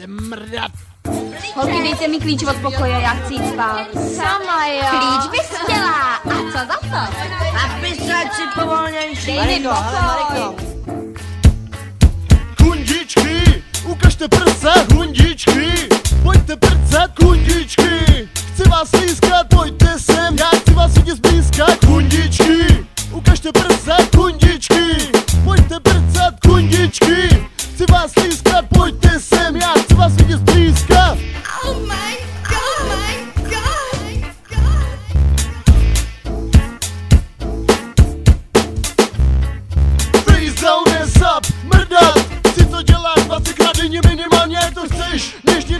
Budete mrdat. Holky, dejte mi klíč od pokoje, já chci jít spát. Sama jo. Klíč bys chtěla. A co za to? A pisači povolnější. Dej mi pokoj. Kundičky, ukažte prsa, hundičky, pojďte prcat, kundičky, chci vás lískat, pojďte sem, já chci vás vidět zblízka, kundičky, ukažte prsa, kundičky, pojďte prcat, kundičky, chci vás lískat,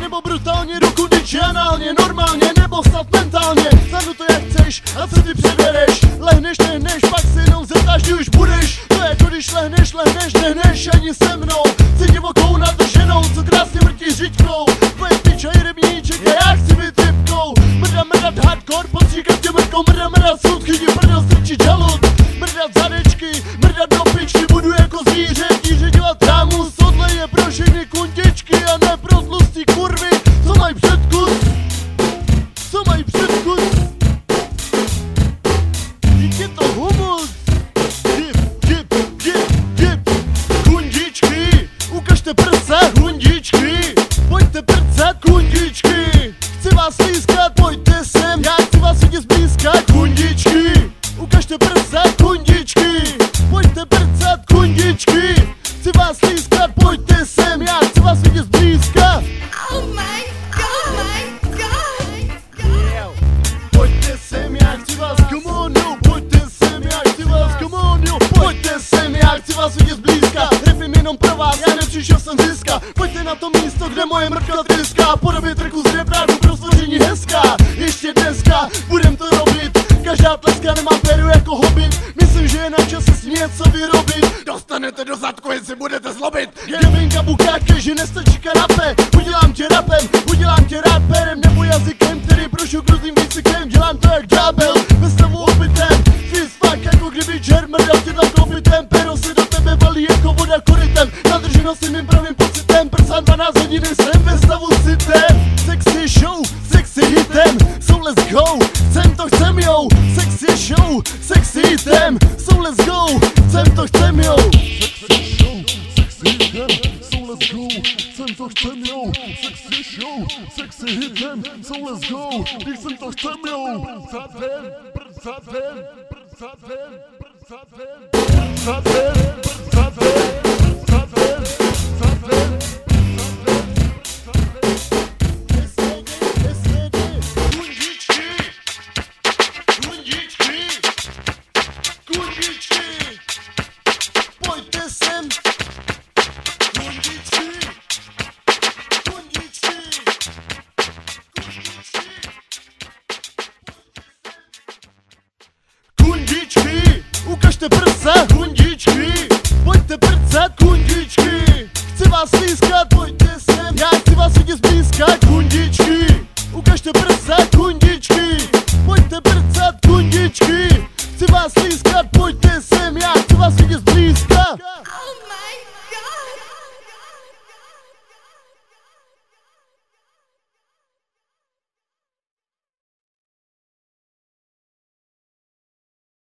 nebo brutálně Ruku tyč análně, normálně nebo snad mentálně. Zadu to jak chceš a co ty předvedeš Lehneš, nehneš, pak se jenom zeptáš, už budeš. To je jako když lehneš, lehneš, nehneš ani se mnou. Chci tě vokou ženou, co krásně vrtí řiďkou Tvoje pič a rybníček a já chci Co Pojďte sem, já chci vás vidět zblízka. Rapím jenom pro vás, já nepřišel jsem získa Pojďte na to místo, kde moje mrtka tryská. Podobě trku z repráku pro stvoření hezká. Ještě dneska budem to robit. Každá tleska nemá peru jako hobbit. Myslím, že je na čase s něco vyrobit. Dostanete do zadku, jestli budete zlobit. Děvinka bukáče, že nestačí kanapé Udělám tě rapem, udělám tě raperem Nebo jazykem, který prošel krutým výcvikem Dělám to jak ďábel, ve stavu opitem Fist fuck, jako kdyby Jer Nadrženo si mým pravým pocitem Prsa 12 hodin jsem ve stavu sitem Sexy show, sexy hitem So let's go, chcem to chcem jo Sexy show, sexy hitem So let's go, chcem to chcem jo. Sexy show, sexy hitem So let's go, chcem to chcem jo Sexy show, sexy hitem So let's go, když jsem to chcem jo. Zadem, zadem, zadem, zadem, zadem, zadem, Kundičky, pojďte sem. Kundičky, kundičky, kundičky. Kundičky, ukažte prsa. Kundičky, pojďte prsa. Kundičky, chci vás lískat, pojďte sem. Já chci vás vidět zblízka. Kundičky, ukažte prsa. gratuito, TCM ativa, se desblisca.